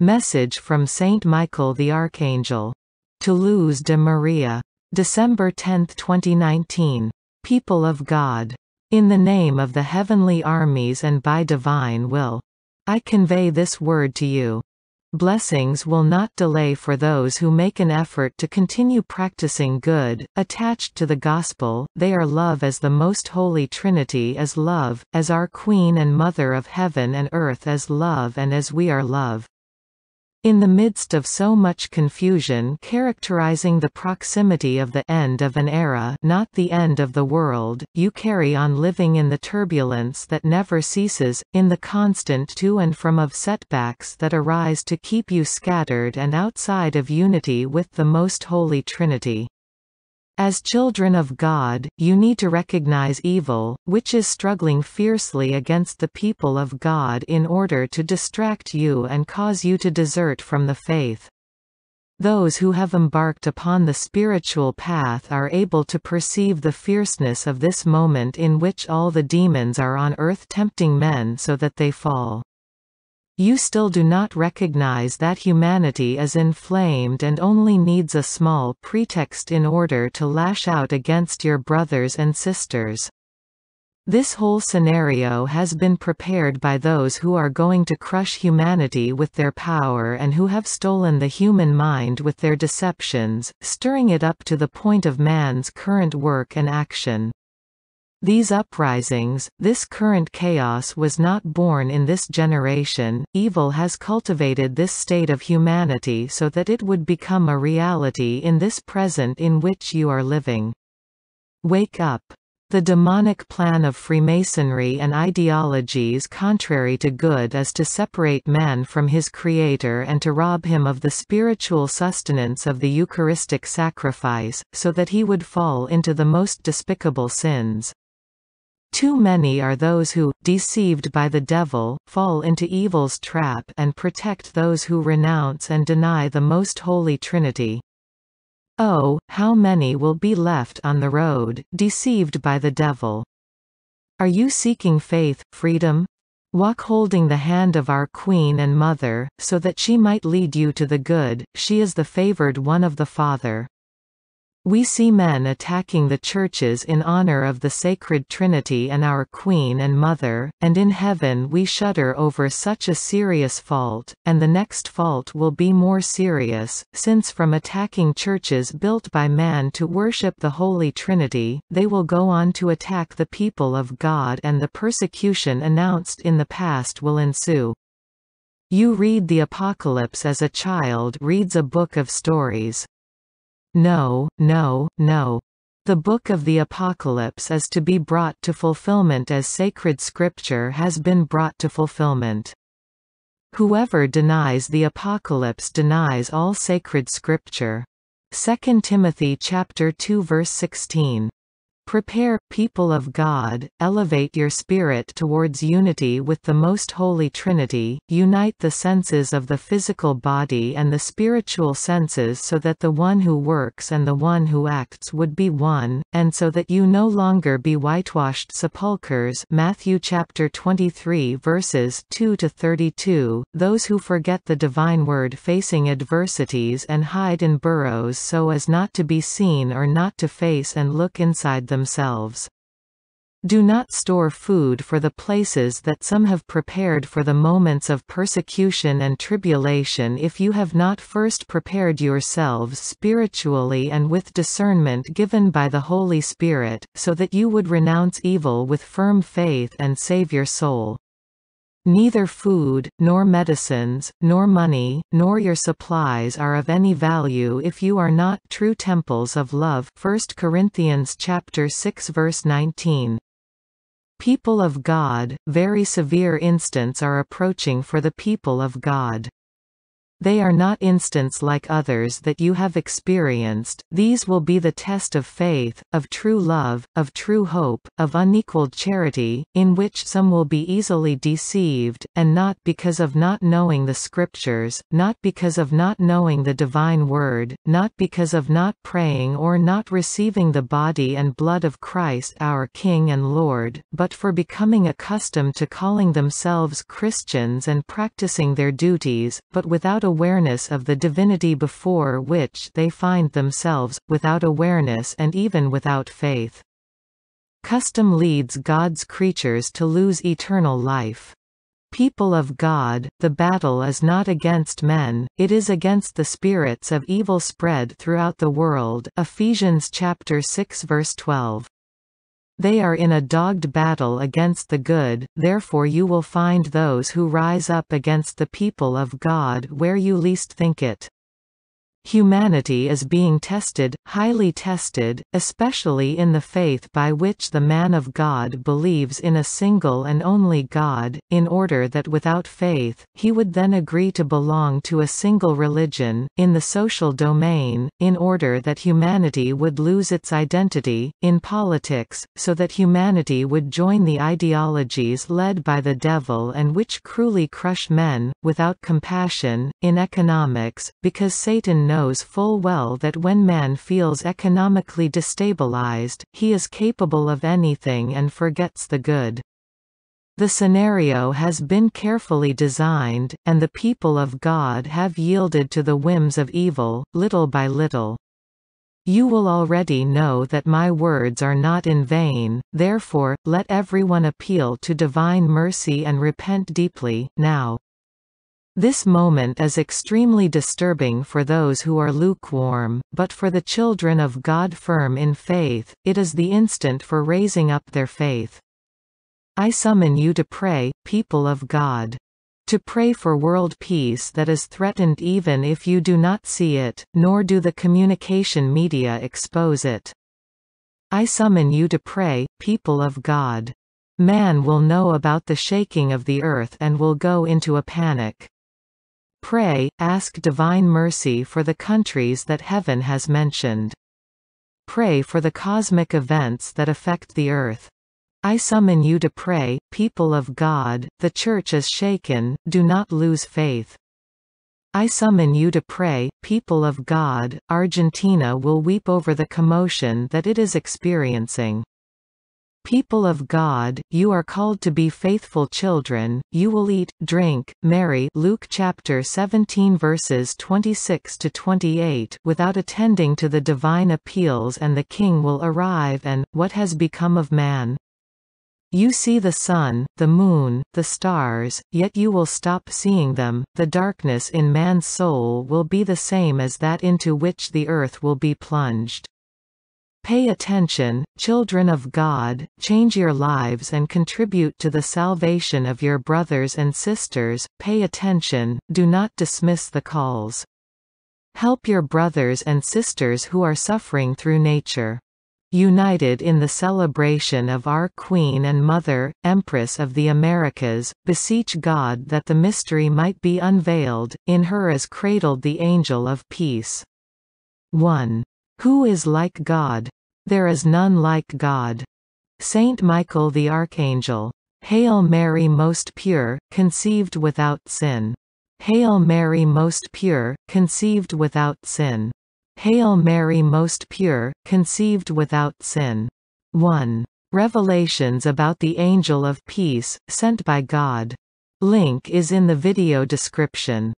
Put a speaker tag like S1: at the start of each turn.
S1: Message from Saint Michael the Archangel. to Luz de Maria. December 10, 2019. People of God. In the name of the heavenly armies and by divine will. I convey this word to you. Blessings will not delay for those who make an effort to continue practicing good, attached to the Gospel, they are love as the Most Holy Trinity as love, as our Queen and Mother of Heaven and Earth as love and as we are love. In the midst of so much confusion characterizing the proximity of the end of an era not the end of the world, you carry on living in the turbulence that never ceases, in the constant to and from of setbacks that arise to keep you scattered and outside of unity with the Most Holy Trinity. As children of God, you need to recognize evil, which is struggling fiercely against the people of God in order to distract you and cause you to desert from the faith. Those who have embarked upon the spiritual path are able to perceive the fierceness of this moment in which all the demons are on earth tempting men so that they fall. You still do not recognize that humanity is inflamed and only needs a small pretext in order to lash out against your brothers and sisters. This whole scenario has been prepared by those who are going to crush humanity with their power and who have stolen the human mind with their deceptions, stirring it up to the point of man's current work and action. These uprisings, this current chaos was not born in this generation, evil has cultivated this state of humanity so that it would become a reality in this present in which you are living. Wake up. The demonic plan of Freemasonry and ideologies contrary to good is to separate man from his Creator and to rob him of the spiritual sustenance of the Eucharistic sacrifice, so that he would fall into the most despicable sins. Too many are those who, deceived by the devil, fall into evil's trap and protect those who renounce and deny the Most Holy Trinity. Oh, how many will be left on the road, deceived by the devil? Are you seeking faith, freedom? Walk holding the hand of our Queen and Mother, so that she might lead you to the good, she is the favored one of the Father. We see men attacking the churches in honor of the Sacred Trinity and our Queen and Mother, and in heaven we shudder over such a serious fault, and the next fault will be more serious, since from attacking churches built by man to worship the Holy Trinity, they will go on to attack the people of God and the persecution announced in the past will ensue. You read the Apocalypse as a child reads a book of stories. No, no, no. The Book of the Apocalypse is to be brought to fulfillment as sacred scripture has been brought to fulfillment. Whoever denies the Apocalypse denies all sacred scripture. 2 Timothy chapter 2 verse 16. Prepare, people of God, elevate your spirit towards unity with the Most Holy Trinity, unite the senses of the physical body and the spiritual senses so that the one who works and the one who acts would be one, and so that you no longer be whitewashed sepulchres. Matthew chapter 23 verses 2 to 32, those who forget the divine word facing adversities and hide in burrows so as not to be seen or not to face and look inside them themselves. Do not store food for the places that some have prepared for the moments of persecution and tribulation if you have not first prepared yourselves spiritually and with discernment given by the Holy Spirit, so that you would renounce evil with firm faith and save your soul. Neither food, nor medicines, nor money, nor your supplies are of any value if you are not true temples of love 1 Corinthians chapter 6 verse 19. People of God, very severe instants are approaching for the people of God. They are not instants like others that you have experienced, these will be the test of faith, of true love, of true hope, of unequaled charity, in which some will be easily deceived, and not because of not knowing the Scriptures, not because of not knowing the divine word, not because of not praying or not receiving the body and blood of Christ our King and Lord, but for becoming accustomed to calling themselves Christians and practicing their duties, but without awareness of the divinity before which they find themselves, without awareness and even without faith. Custom leads God's creatures to lose eternal life. People of God, the battle is not against men, it is against the spirits of evil spread throughout the world Ephesians chapter 6 verse 12. They are in a dogged battle against the good, therefore you will find those who rise up against the people of God where you least think it. Humanity is being tested, highly tested, especially in the faith by which the man of God believes in a single and only God, in order that without faith, he would then agree to belong to a single religion, in the social domain, in order that humanity would lose its identity, in politics, so that humanity would join the ideologies led by the devil and which cruelly crush men, without compassion, in economics, because Satan knows knows full well that when man feels economically destabilized, he is capable of anything and forgets the good. The scenario has been carefully designed, and the people of God have yielded to the whims of evil, little by little. You will already know that my words are not in vain, therefore, let everyone appeal to divine mercy and repent deeply, now. This moment is extremely disturbing for those who are lukewarm, but for the children of God firm in faith, it is the instant for raising up their faith. I summon you to pray, people of God. To pray for world peace that is threatened even if you do not see it, nor do the communication media expose it. I summon you to pray, people of God. Man will know about the shaking of the earth and will go into a panic. Pray, ask divine mercy for the countries that heaven has mentioned. Pray for the cosmic events that affect the earth. I summon you to pray, people of God, the Church is shaken, do not lose faith. I summon you to pray, people of God, Argentina will weep over the commotion that it is experiencing. People of God, you are called to be faithful children, you will eat, drink, marry Luke chapter 17 verses 26 to 28 without attending to the divine appeals and the king will arrive and, what has become of man? You see the sun, the moon, the stars, yet you will stop seeing them, the darkness in man's soul will be the same as that into which the earth will be plunged. Pay attention, children of God, change your lives and contribute to the salvation of your brothers and sisters, pay attention, do not dismiss the calls. Help your brothers and sisters who are suffering through nature. United in the celebration of our Queen and Mother, Empress of the Americas, beseech God that the mystery might be unveiled, in her is cradled the angel of peace. 1. Who is like God? There is none like God. Saint Michael the Archangel. Hail Mary most pure, conceived without sin. Hail Mary most pure, conceived without sin. Hail Mary most pure, conceived without sin. 1. Revelations about the Angel of Peace, sent by God. Link is in the video description.